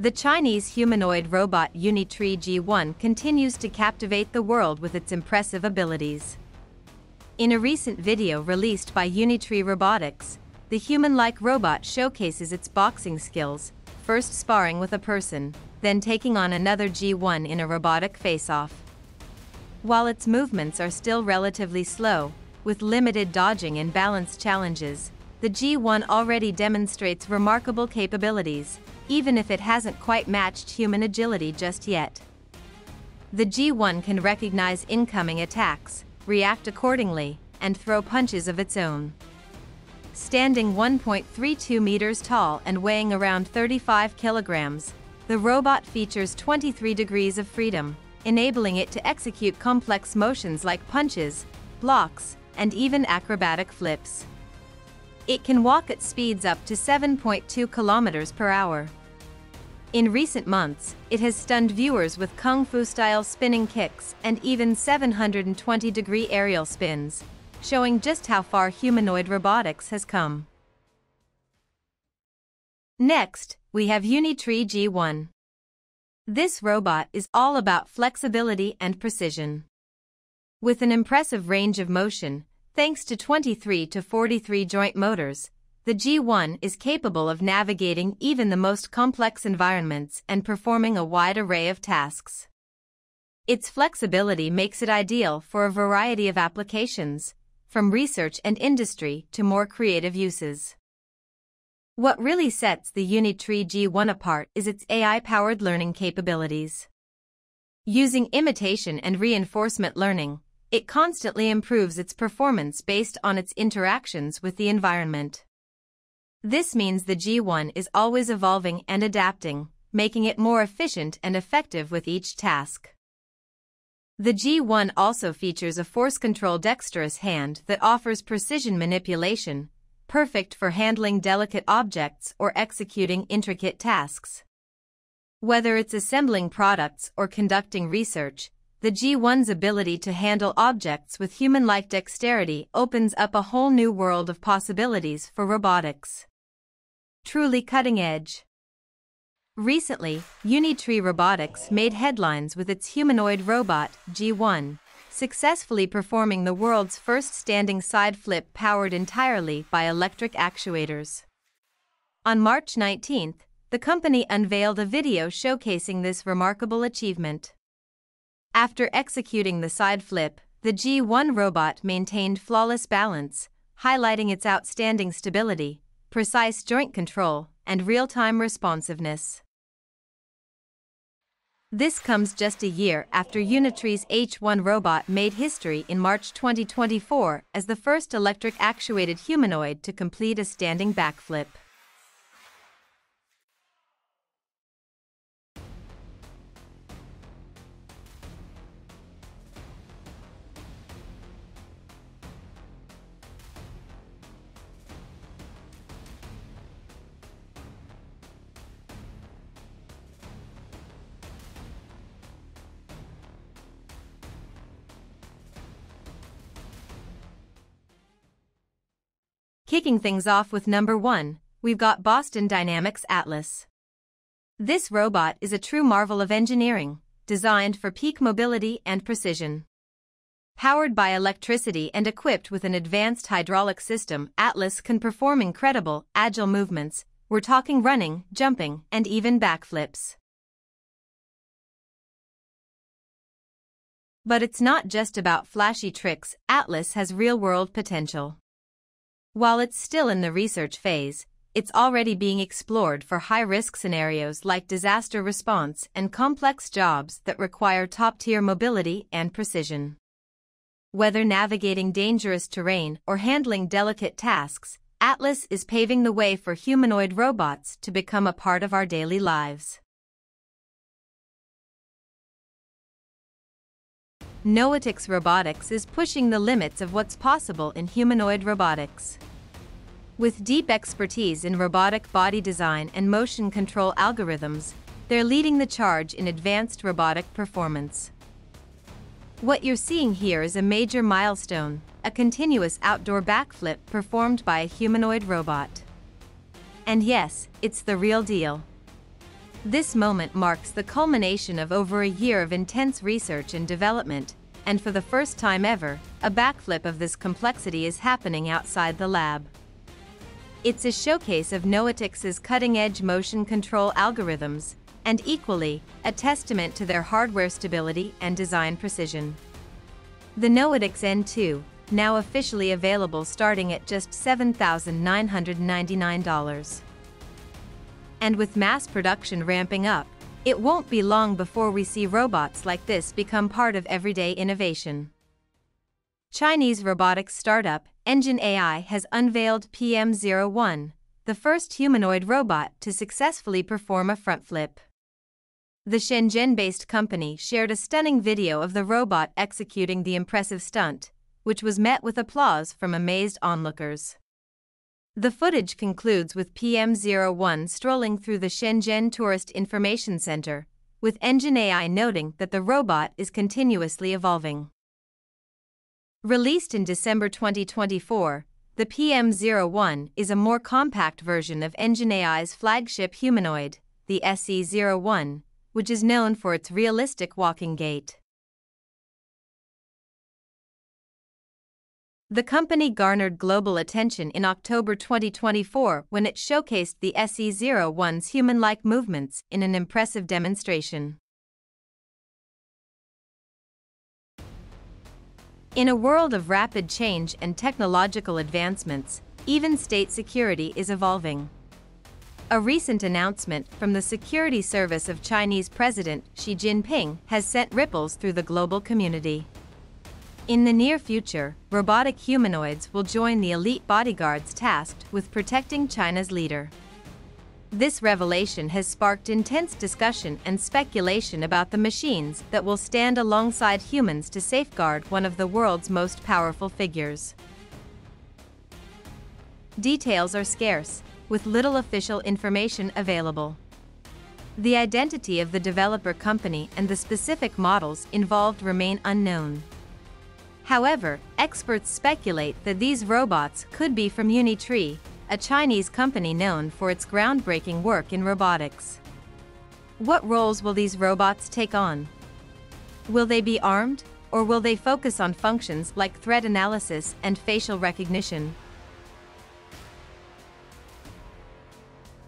The Chinese humanoid robot Unitree G1 continues to captivate the world with its impressive abilities. In a recent video released by Unitree Robotics, the human-like robot showcases its boxing skills, first sparring with a person, then taking on another G1 in a robotic face-off. While its movements are still relatively slow, with limited dodging and balance challenges, the G1 already demonstrates remarkable capabilities, even if it hasn't quite matched human agility just yet. The G1 can recognize incoming attacks, react accordingly, and throw punches of its own. Standing 1.32 meters tall and weighing around 35 kilograms, the robot features 23 degrees of freedom, enabling it to execute complex motions like punches, blocks, and even acrobatic flips. It can walk at speeds up to 7.2 kilometers per hour. In recent months, it has stunned viewers with kung fu-style spinning kicks and even 720-degree aerial spins, showing just how far humanoid robotics has come. Next, we have Unitree G1. This robot is all about flexibility and precision. With an impressive range of motion, Thanks to 23 to 43 joint motors, the G1 is capable of navigating even the most complex environments and performing a wide array of tasks. Its flexibility makes it ideal for a variety of applications, from research and industry to more creative uses. What really sets the Unitree G1 apart is its AI-powered learning capabilities. Using imitation and reinforcement learning, it constantly improves its performance based on its interactions with the environment. This means the G1 is always evolving and adapting, making it more efficient and effective with each task. The G1 also features a force control dexterous hand that offers precision manipulation, perfect for handling delicate objects or executing intricate tasks. Whether it's assembling products or conducting research, the G1's ability to handle objects with human-like dexterity opens up a whole new world of possibilities for robotics. Truly cutting edge. Recently, Unitree Robotics made headlines with its humanoid robot, G1, successfully performing the world's first standing side flip powered entirely by electric actuators. On March 19, the company unveiled a video showcasing this remarkable achievement. After executing the side flip, the G1 robot maintained flawless balance, highlighting its outstanding stability, precise joint control, and real-time responsiveness. This comes just a year after Unitree's H1 robot made history in March 2024 as the first electric-actuated humanoid to complete a standing backflip. Kicking things off with number 1, we've got Boston Dynamics Atlas. This robot is a true marvel of engineering, designed for peak mobility and precision. Powered by electricity and equipped with an advanced hydraulic system, Atlas can perform incredible, agile movements. We're talking running, jumping, and even backflips. But it's not just about flashy tricks, Atlas has real-world potential. While it's still in the research phase, it's already being explored for high-risk scenarios like disaster response and complex jobs that require top-tier mobility and precision. Whether navigating dangerous terrain or handling delicate tasks, Atlas is paving the way for humanoid robots to become a part of our daily lives. Noetix Robotics is pushing the limits of what's possible in humanoid robotics. With deep expertise in robotic body design and motion control algorithms, they're leading the charge in advanced robotic performance. What you're seeing here is a major milestone, a continuous outdoor backflip performed by a humanoid robot. And yes, it's the real deal. This moment marks the culmination of over a year of intense research and development, and for the first time ever, a backflip of this complexity is happening outside the lab. It's a showcase of Noetix's cutting-edge motion control algorithms, and equally, a testament to their hardware stability and design precision. The Noetix N2, now officially available starting at just $7,999. And with mass production ramping up, it won't be long before we see robots like this become part of everyday innovation. Chinese robotics startup Engine AI has unveiled PM01, the first humanoid robot to successfully perform a front flip. The Shenzhen based company shared a stunning video of the robot executing the impressive stunt, which was met with applause from amazed onlookers. The footage concludes with PM01 strolling through the Shenzhen Tourist Information Center, with Engine AI noting that the robot is continuously evolving. Released in December 2024, the PM01 is a more compact version of Engine AI's flagship humanoid, the SE01, which is known for its realistic walking gait. The company garnered global attention in October 2024 when it showcased the SE01's human like movements in an impressive demonstration. In a world of rapid change and technological advancements, even state security is evolving. A recent announcement from the Security Service of Chinese President Xi Jinping has sent ripples through the global community. In the near future, robotic humanoids will join the elite bodyguards tasked with protecting China's leader. This revelation has sparked intense discussion and speculation about the machines that will stand alongside humans to safeguard one of the world's most powerful figures. Details are scarce, with little official information available. The identity of the developer company and the specific models involved remain unknown. However, experts speculate that these robots could be from Unitree, a Chinese company known for its groundbreaking work in robotics. What roles will these robots take on? Will they be armed, or will they focus on functions like threat analysis and facial recognition?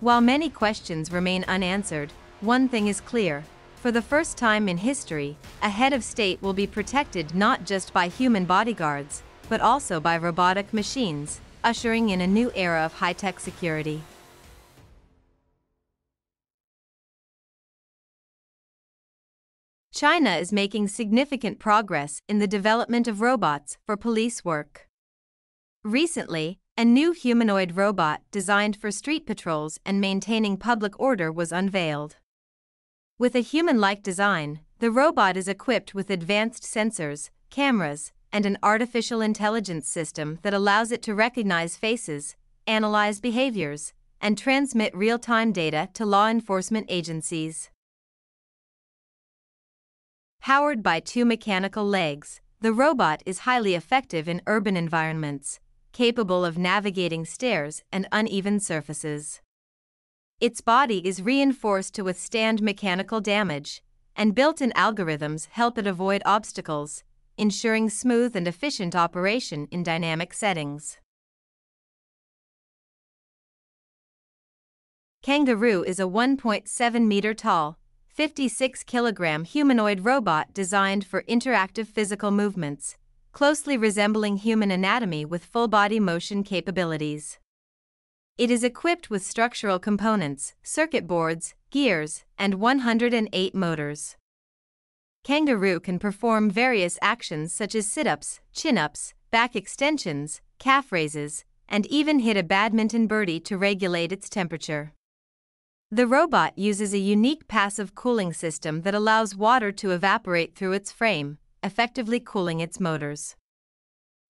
While many questions remain unanswered, one thing is clear. For the first time in history, a head of state will be protected not just by human bodyguards, but also by robotic machines, ushering in a new era of high-tech security. China is making significant progress in the development of robots for police work. Recently, a new humanoid robot designed for street patrols and maintaining public order was unveiled. With a human-like design, the robot is equipped with advanced sensors, cameras, and an artificial intelligence system that allows it to recognize faces, analyze behaviors, and transmit real-time data to law enforcement agencies. Powered by two mechanical legs, the robot is highly effective in urban environments, capable of navigating stairs and uneven surfaces. Its body is reinforced to withstand mechanical damage, and built-in algorithms help it avoid obstacles, ensuring smooth and efficient operation in dynamic settings. Kangaroo is a 1.7 meter tall, 56 kilogram humanoid robot designed for interactive physical movements, closely resembling human anatomy with full body motion capabilities. It is equipped with structural components, circuit boards, gears, and 108 motors. Kangaroo can perform various actions such as sit ups, chin ups, back extensions, calf raises, and even hit a badminton birdie to regulate its temperature. The robot uses a unique passive cooling system that allows water to evaporate through its frame, effectively cooling its motors.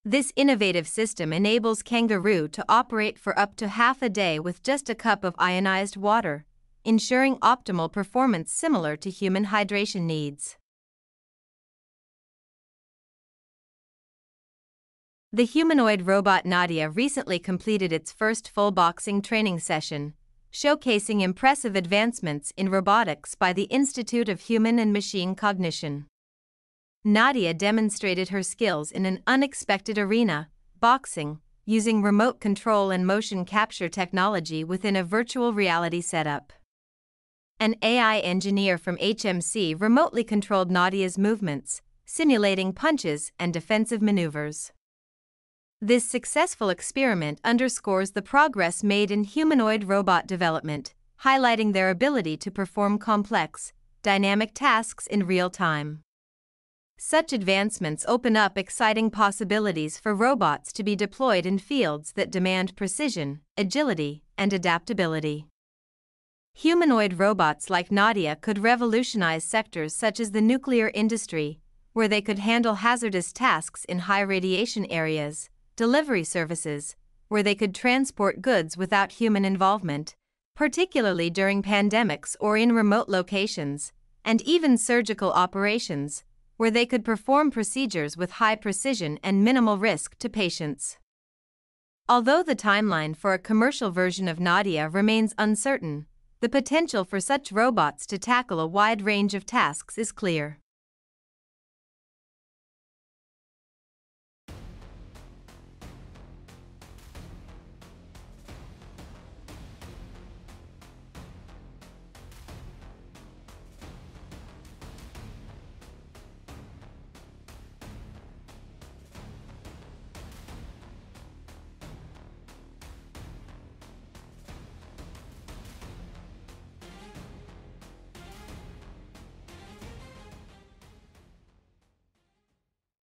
This innovative system enables Kangaroo to operate for up to half a day with just a cup of ionized water, ensuring optimal performance similar to human hydration needs. The humanoid robot Nadia recently completed its first full boxing training session, showcasing impressive advancements in robotics by the Institute of Human and Machine Cognition. Nadia demonstrated her skills in an unexpected arena, boxing, using remote control and motion capture technology within a virtual reality setup. An AI engineer from HMC remotely controlled Nadia's movements, simulating punches and defensive maneuvers. This successful experiment underscores the progress made in humanoid robot development, highlighting their ability to perform complex, dynamic tasks in real time. Such advancements open up exciting possibilities for robots to be deployed in fields that demand precision, agility, and adaptability. Humanoid robots like Nadia could revolutionize sectors such as the nuclear industry, where they could handle hazardous tasks in high radiation areas, delivery services, where they could transport goods without human involvement, particularly during pandemics or in remote locations, and even surgical operations where they could perform procedures with high precision and minimal risk to patients. Although the timeline for a commercial version of Nadia remains uncertain, the potential for such robots to tackle a wide range of tasks is clear.